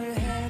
heart.